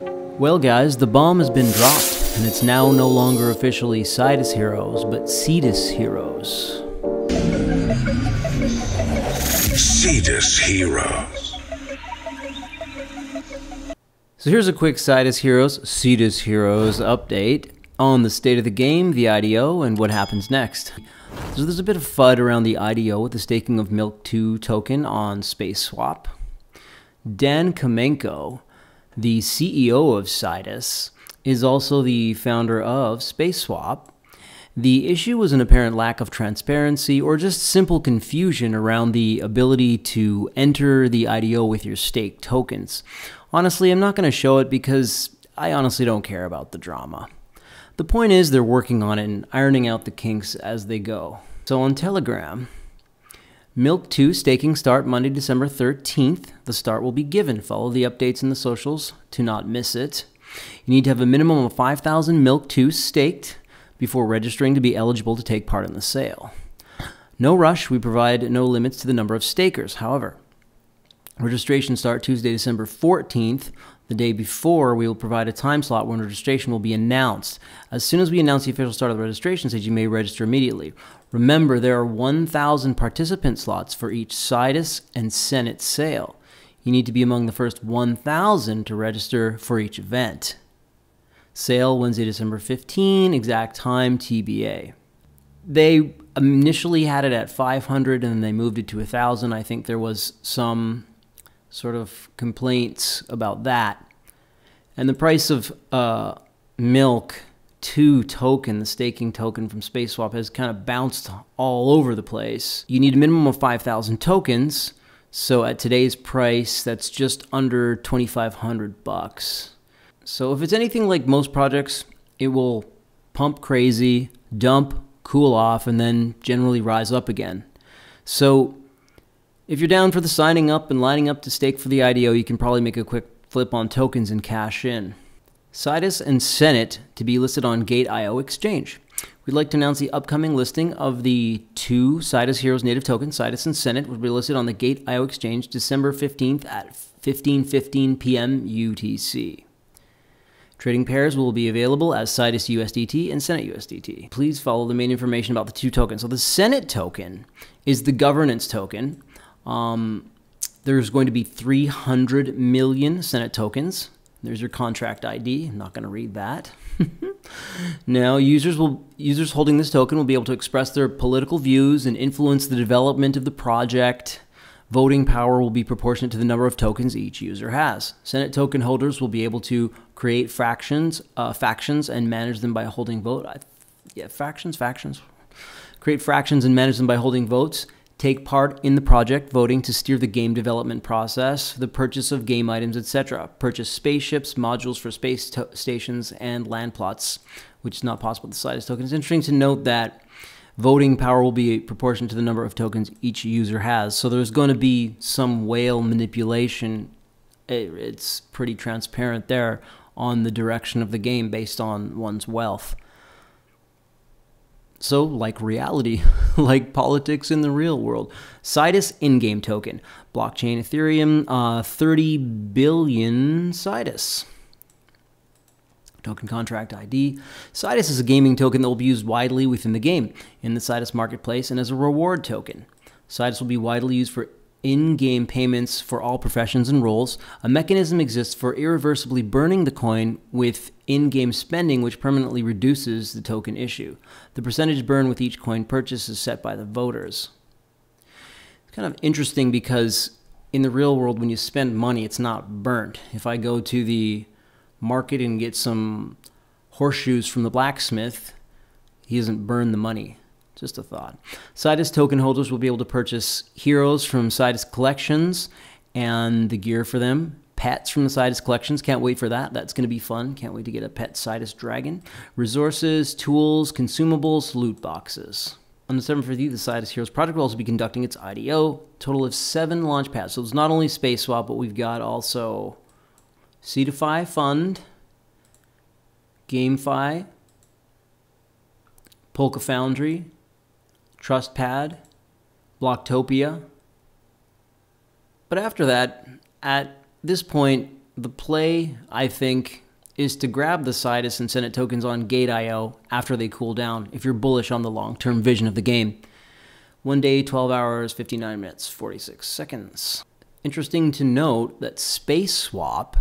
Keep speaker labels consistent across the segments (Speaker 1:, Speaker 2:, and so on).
Speaker 1: Well, guys, the bomb has been dropped, and it's now no longer officially Sidus Heroes, but Cetus Heroes.
Speaker 2: Cetus Heroes.
Speaker 1: So here's a quick Sidus Heroes, Cetus Heroes update on the state of the game, the IDO, and what happens next. So there's a bit of FUD around the IDO with the staking of Milk 2 token on Space Swap. Dan Khomenko, the CEO of Sidus, is also the founder of SpaceSwap. The issue was an apparent lack of transparency or just simple confusion around the ability to enter the IDO with your stake tokens. Honestly, I'm not going to show it because I honestly don't care about the drama. The point is, they're working on it and ironing out the kinks as they go. So on Telegram, Milk 2 staking start Monday, December 13th. The start will be given. Follow the updates in the socials to not miss it. You need to have a minimum of 5,000 Milk 2 staked before registering to be eligible to take part in the sale. No rush, we provide no limits to the number of stakers. However, registration start Tuesday, December 14th. The day before, we will provide a time slot when registration will be announced. As soon as we announce the official start of the registration stage, you may register immediately. Remember, there are 1,000 participant slots for each Sidus and Senate sale. You need to be among the first 1,000 to register for each event. Sale Wednesday, December 15, exact time TBA. They initially had it at 500 and then they moved it to 1,000. I think there was some sort of complaints about that. And the price of uh, milk 2 token, the staking token from SpaceSwap, has kind of bounced all over the place. You need a minimum of 5,000 tokens. So at today's price, that's just under 2,500 bucks. So if it's anything like most projects, it will pump crazy, dump, cool off, and then generally rise up again. So if you're down for the signing up and lining up to stake for the IDO, you can probably make a quick flip on tokens and cash in. Sidus and Senate to be listed on Gate.io Exchange. We'd like to announce the upcoming listing of the two Sidus Heroes native tokens, Sidus and Senate, will be listed on the Gate.io Exchange December 15th at 15:15 p.m. UTC. Trading pairs will be available as Sidus USDT and Senate USDT. Please follow the main information about the two tokens. So the Senate token is the governance token. Um, there's going to be 300 million Senate tokens. There's your contract ID. I'm not going to read that. now, users will users holding this token will be able to express their political views and influence the development of the project. Voting power will be proportionate to the number of tokens each user has. Senate token holders will be able to create fractions, uh, factions, and manage them by holding vote. I, yeah, factions, factions. Create fractions and manage them by holding votes take part in the project voting to steer the game development process, the purchase of game items, etc. Purchase spaceships, modules for space stations, and land plots, which is not possible with the slightest token. It's interesting to note that voting power will be proportional to the number of tokens each user has. So there's going to be some whale manipulation. It's pretty transparent there on the direction of the game based on one's wealth. So, like reality, like politics in the real world. Sidus in game token. Blockchain Ethereum, uh, 30 billion Sidus. Token contract ID. Sidus is a gaming token that will be used widely within the game, in the Sidus marketplace, and as a reward token. Sidus will be widely used for in game payments for all professions and roles, a mechanism exists for irreversibly burning the coin with in game spending, which permanently reduces the token issue. The percentage burn with each coin purchase is set by the voters. It's kind of interesting because in the real world, when you spend money, it's not burnt. If I go to the market and get some horseshoes from the blacksmith, he doesn't burn the money. Just a thought. Sidus token holders will be able to purchase heroes from Sidus collections and the gear for them. Pets from the Sidus collections. Can't wait for that. That's going to be fun. Can't wait to get a pet Sidus dragon. Resources, tools, consumables, loot boxes. On the 7th of the Sidus Heroes Project will also be conducting its IDO. Total of seven launch pads. So it's not only Space Swap, but we've got also Seedify Fund, GameFi, Polka Foundry, TrustPad, Blocktopia. But after that, at this point, the play, I think, is to grab the Sidus and Senate tokens on Gate.io after they cool down if you're bullish on the long term vision of the game. One day, 12 hours, 59 minutes, 46 seconds. Interesting to note that Space Swap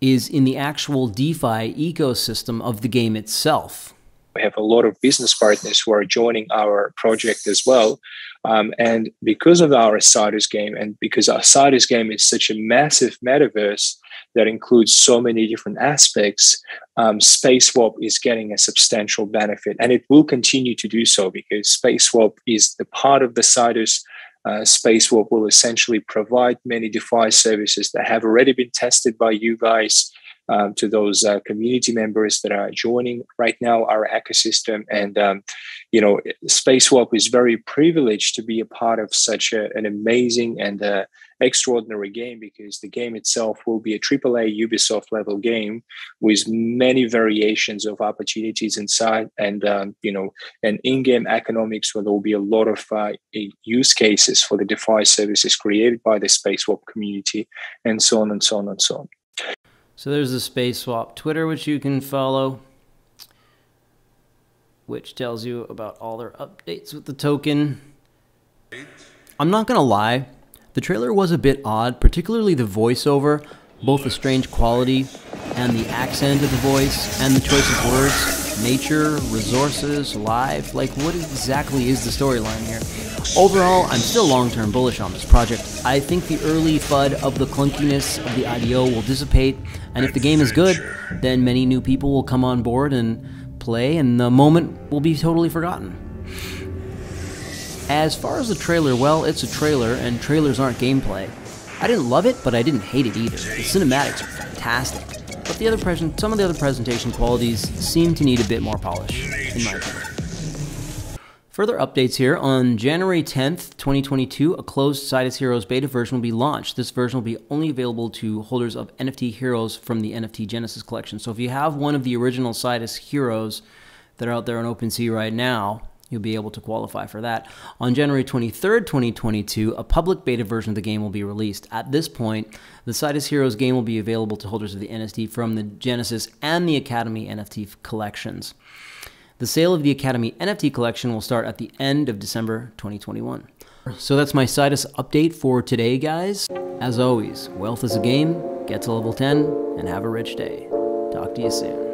Speaker 1: is in the actual DeFi ecosystem of the game itself.
Speaker 3: We have a lot of business partners who are joining our project as well. Um, and because of our Sidus game, and because our Sidus game is such a massive metaverse that includes so many different aspects, um, SpaceSwap is getting a substantial benefit. And it will continue to do so because Space SpaceSwap is the part of the Sidus uh, SpaceSwap will essentially provide many DeFi services that have already been tested by you guys um, to those uh, community members that are joining right now our ecosystem. And, um, you know, SpaceSwap is very privileged to be a part of such a, an amazing and uh, extraordinary game because the game itself will be a AAA Ubisoft level game with many variations of opportunities inside and, um, you know, and in-game economics where there will be a lot of uh, use cases for the DeFi services created by the SpaceSwap community and so on and so on and so on.
Speaker 1: So there's the Space Swap Twitter, which you can follow, which tells you about all their updates with the token. I'm not to lie, the trailer was a bit odd, particularly the voiceover, both the strange quality and the accent of the voice and the choice of words nature, resources, life? Like, what exactly is the storyline here? Overall, I'm still long term bullish on this project. I think the early FUD of the clunkiness of the IDO will dissipate, and if the game is good, then many new people will come on board and play, and the moment will be totally forgotten. As far as the trailer, well, it's a trailer, and trailers aren't gameplay. I didn't love it, but I didn't hate it either. The cinematics are fantastic but the other some of the other presentation qualities seem to need a bit more polish, in my opinion. Further updates here on January 10th, 2022, a closed Sidus Heroes beta version will be launched. This version will be only available to holders of NFT Heroes from the NFT Genesis collection. So if you have one of the original Sidus Heroes that are out there on OpenSea right now, you'll be able to qualify for that. On January 23rd, 2022, a public beta version of the game will be released. At this point, the Sidus Heroes game will be available to holders of the NFT from the Genesis and the Academy NFT collections. The sale of the Academy NFT collection will start at the end of December 2021. So that's my Sidus update for today, guys. As always, wealth is a game, get to level 10, and have a rich day. Talk to you soon.